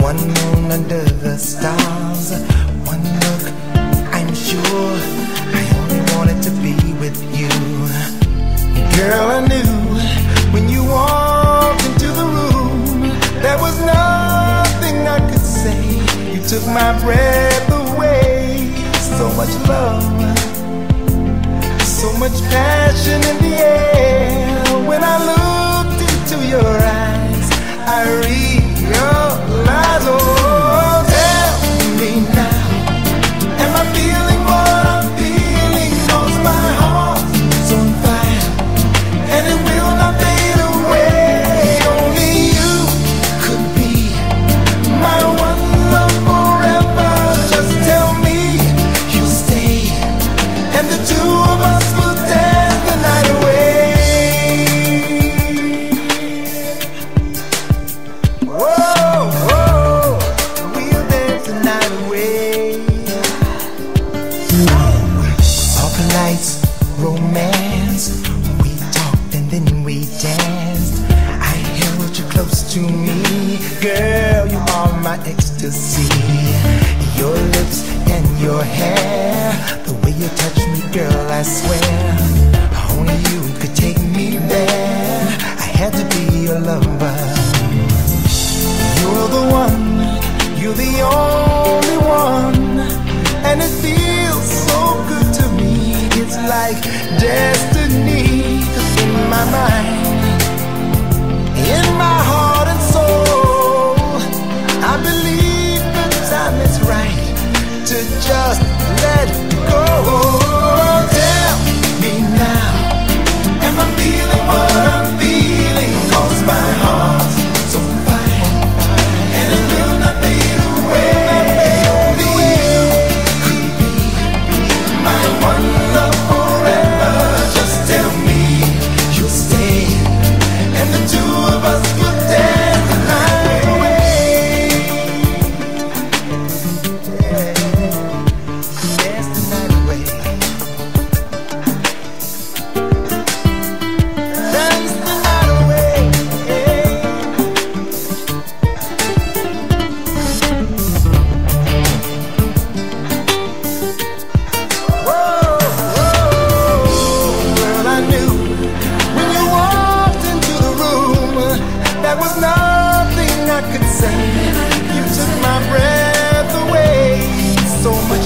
one moon under the stars. One look, I'm sure I only wanted to be with you. Girl, I knew when you walked into the room, there was nothing I could say. You took my breath away. So much love, so much passion in the air. When I I feeling my see Your lips and your hair, the way you touch me, girl. I swear, only you could take me there. I had to be your lover. You're the one, you're the only one, and it feels so good to me. It's like destiny in my mind, was nothing I could say. You took my breath away so much.